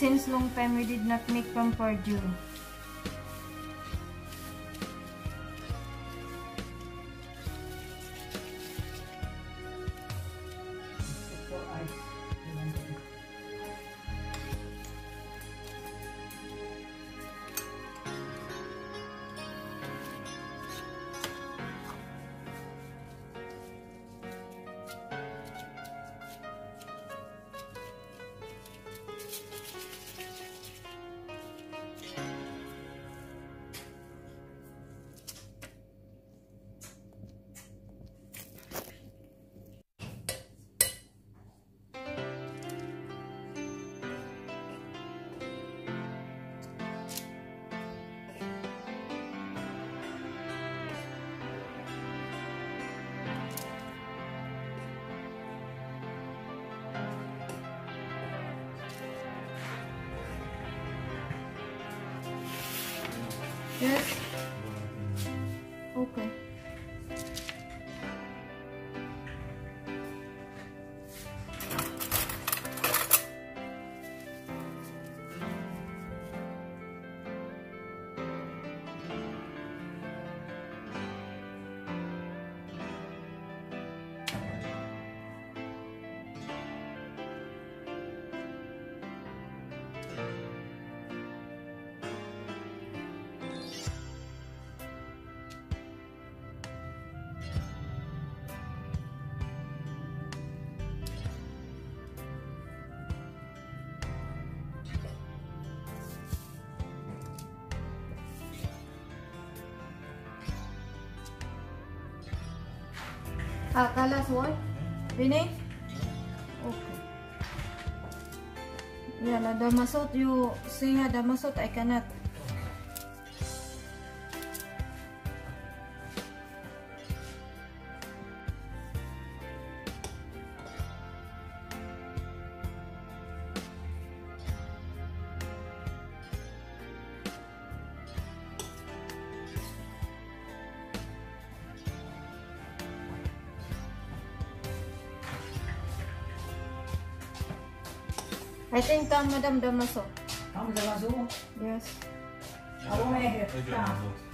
since long time we did not make pampardue. Yes. Ah, kalas what? Bini? Okay. Yeah, la damasot you say ha damasot I cannot. I think Tom, Madame Damaso. Tom Damaso? Yes. I.